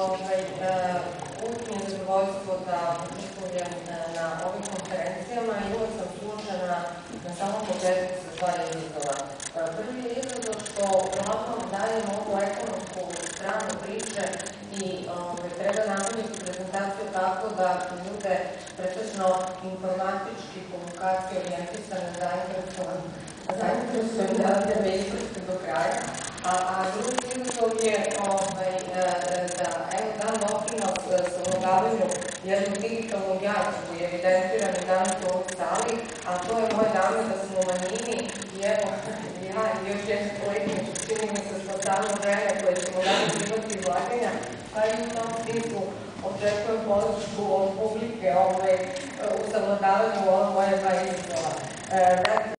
Ovaj, e, vam. Uvijek je zadovoljstvo da učestvujem e, na ovim konferencijama i uvijek sam služena na samom početku sa dva izazova. E, prvi je izazov što uglavnom dajem ovu ekonomsku stranu priče i ovaj, treba napraviti prezentaciju tako da ljude pretežno informatički komunikacije orijentisane zainteresujem da me iskristi do kraja. A, a drugi izazov je savladavanju jednog digitalnog jača koji je evidentiran i danas u ovoj sali, a to je moje dame da smo u manjini i evo ja i još jedan kolegin, čini mi se samo žene koje ćemo danas imati izlaganja, pa i u tom smislu očekujem podršku od publike ovaj, u savladavanju ova moje dva izazova.